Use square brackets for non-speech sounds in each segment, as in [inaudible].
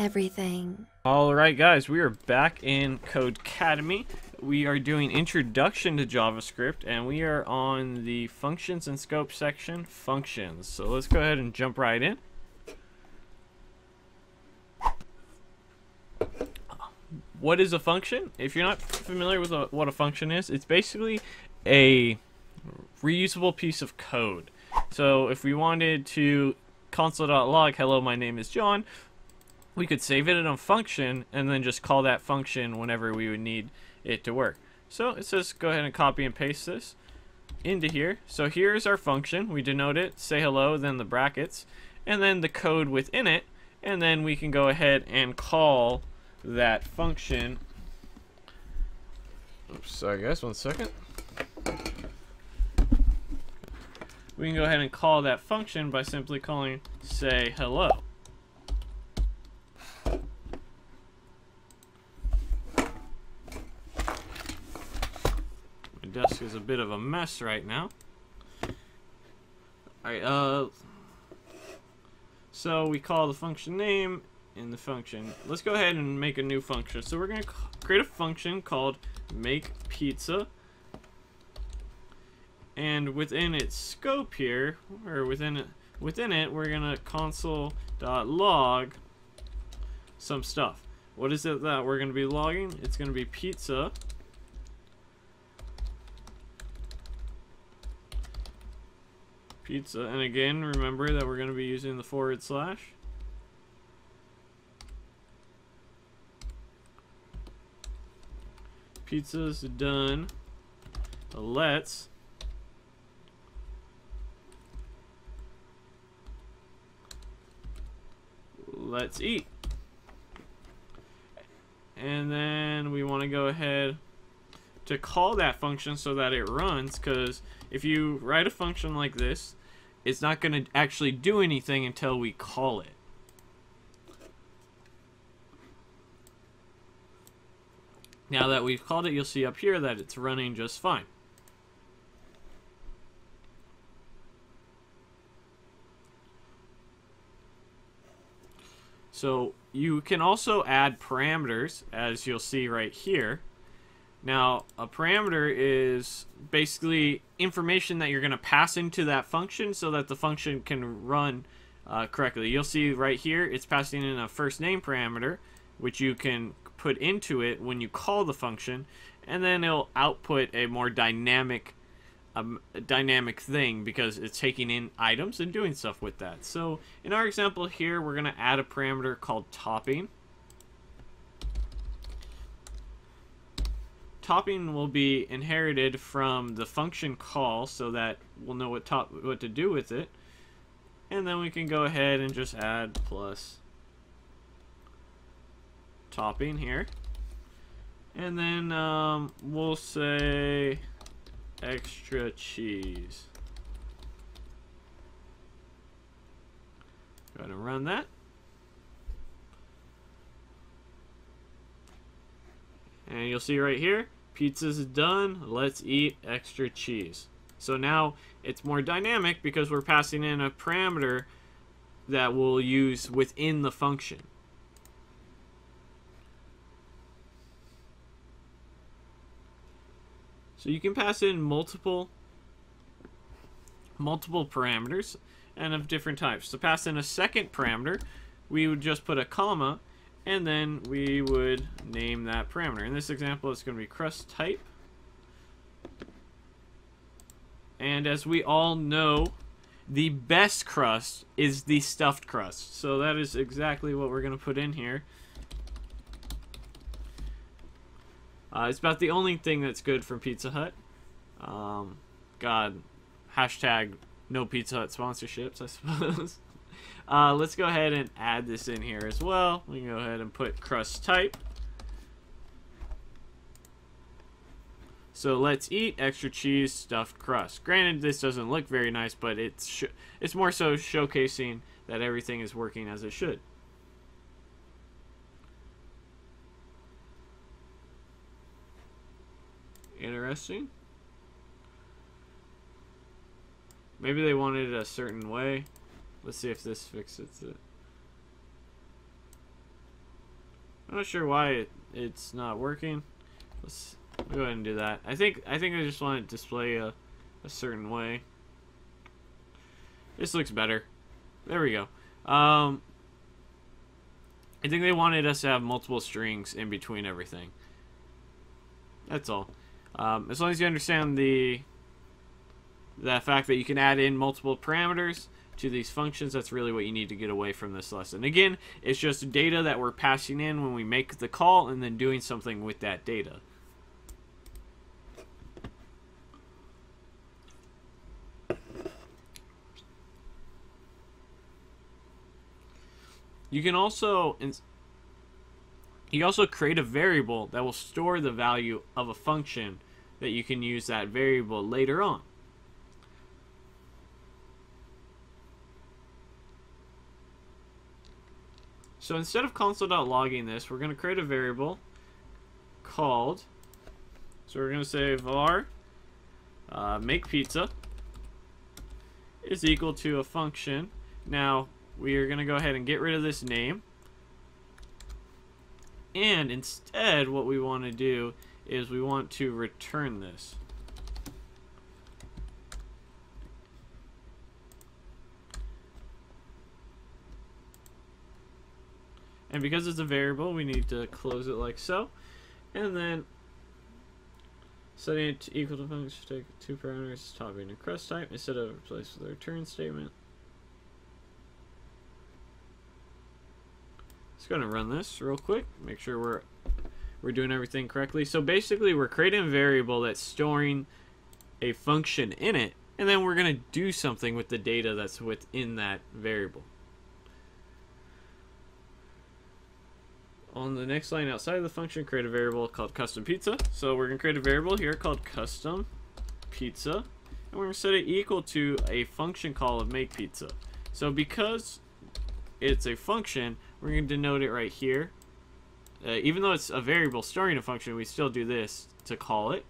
everything. Alright guys, we are back in Codecademy. We are doing Introduction to JavaScript and we are on the Functions and Scope section, Functions. So let's go ahead and jump right in. What is a function? If you're not familiar with a, what a function is, it's basically a reusable piece of code. So if we wanted to console.log, hello, my name is John, we could save it in a function and then just call that function whenever we would need it to work. So it says go ahead and copy and paste this into here. So here's our function. We denote it, say hello, then the brackets, and then the code within it, and then we can go ahead and call that function. Oops, sorry guys, one second. We can go ahead and call that function by simply calling say hello. Desk is a bit of a mess right now. Alright, uh... So we call the function name in the function. Let's go ahead and make a new function. So we're going to create a function called make pizza. And within its scope here, or within it, within it, we're going to console.log some stuff. What is it that we're going to be logging? It's going to be pizza. Pizza. And again, remember that we're going to be using the forward slash. Pizza's done. Let's let's eat. And then we want to go ahead to call that function so that it runs because if you write a function like this, it's not going to actually do anything until we call it. Now that we've called it, you'll see up here that it's running just fine. So you can also add parameters, as you'll see right here. Now, a parameter is basically information that you're going to pass into that function so that the function can run uh, correctly. You'll see right here, it's passing in a first name parameter, which you can put into it when you call the function, and then it'll output a more dynamic um, dynamic thing because it's taking in items and doing stuff with that. So in our example here, we're going to add a parameter called topping. Topping will be inherited from the function call so that we'll know what top what to do with it. And then we can go ahead and just add plus topping here. And then um, we'll say extra cheese. Go ahead and run that. And you'll see right here, pizza's done. Let's eat extra cheese. So now it's more dynamic because we're passing in a parameter that we'll use within the function. So you can pass in multiple multiple parameters and of different types. To pass in a second parameter, we would just put a comma and then we would name that parameter. In this example, it's going to be crust type. And as we all know, the best crust is the stuffed crust. So that is exactly what we're going to put in here. Uh, it's about the only thing that's good from Pizza Hut. Um, God, hashtag no Pizza Hut sponsorships, I suppose. [laughs] uh, let's go ahead and add this in here as well. We can go ahead and put crust type. So let's eat extra cheese stuffed crust. Granted, this doesn't look very nice, but it's it's more so showcasing that everything is working as it should. Interesting. Maybe they wanted it a certain way. Let's see if this fixes it. I'm not sure why it, it's not working. Let's go ahead and do that. I think I think I just want to display a, a certain way. This looks better. There we go. Um, I think they wanted us to have multiple strings in between everything. That's all. Um, as long as you understand the the fact that you can add in multiple parameters to these functions, that's really what you need to get away from this lesson. Again, it's just data that we're passing in when we make the call and then doing something with that data. You can also you also create a variable that will store the value of a function that you can use that variable later on. So instead of console.logging this, we're going to create a variable called, so we're going to say var uh, make pizza is equal to a function. Now, we are going to go ahead and get rid of this name. And instead, what we want to do is we want to return this. And because it's a variable, we need to close it like so. And then setting it to equal to function, take two parameters, topping and crust type, instead of replace with a return statement. Just gonna run this real quick, make sure we're we're doing everything correctly. So basically we're creating a variable that's storing a function in it, and then we're gonna do something with the data that's within that variable. On the next line outside of the function, create a variable called custom pizza. So we're gonna create a variable here called custom pizza, and we're gonna set it equal to a function call of make pizza. So because it's a function, we're going to denote it right here. Uh, even though it's a variable storing a function, we still do this to call it.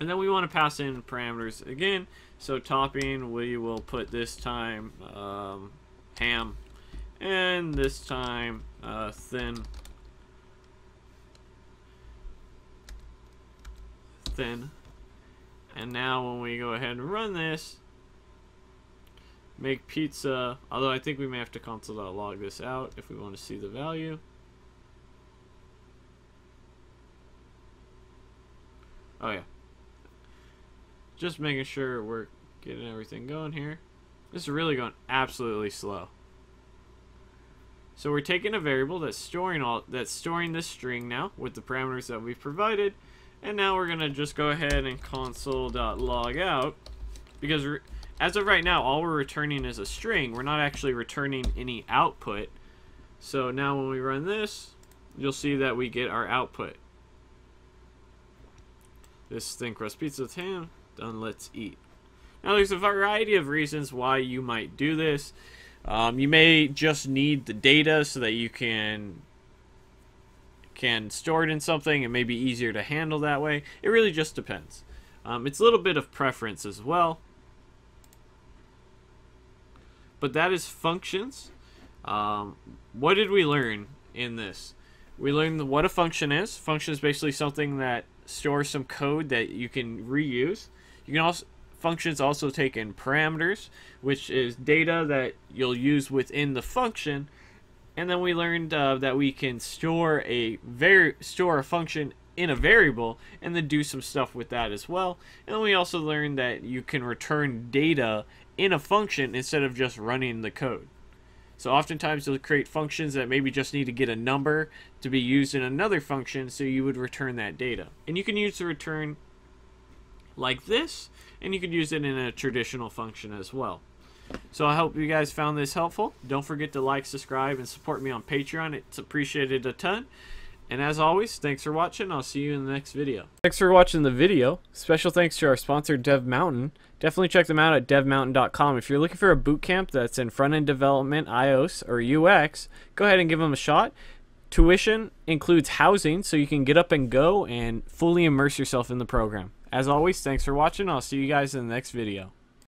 And then we want to pass in parameters again. So topping, we will put this time um, ham, and this time uh, thin. Thin. And now when we go ahead and run this, Make pizza, although I think we may have to console.log this out if we want to see the value. Oh yeah. Just making sure we're getting everything going here. This is really going absolutely slow. So we're taking a variable that's storing all that's storing this string now with the parameters that we've provided, and now we're gonna just go ahead and console.log out because as of right now, all we're returning is a string. We're not actually returning any output. So now when we run this, you'll see that we get our output. This thin crust pizza with ham, done, let's eat. Now there's a variety of reasons why you might do this. Um, you may just need the data so that you can can store it in something. It may be easier to handle that way. It really just depends. Um, it's a little bit of preference as well. But that is functions. Um, what did we learn in this? We learned what a function is. Function is basically something that stores some code that you can reuse. You can also functions also take in parameters, which is data that you'll use within the function. And then we learned uh, that we can store a var store a function in a variable and then do some stuff with that as well. And we also learned that you can return data in a function instead of just running the code. So oftentimes you'll create functions that maybe just need to get a number to be used in another function, so you would return that data. And you can use the return like this, and you could use it in a traditional function as well. So I hope you guys found this helpful. Don't forget to like, subscribe, and support me on Patreon. It's appreciated a ton. And as always, thanks for watching. I'll see you in the next video. Thanks for watching the video. Special thanks to our sponsor, Dev Mountain. Definitely check them out at devmountain.com. If you're looking for a bootcamp that's in front-end development, iOS, or UX, go ahead and give them a shot. Tuition includes housing, so you can get up and go and fully immerse yourself in the program. As always, thanks for watching. I'll see you guys in the next video.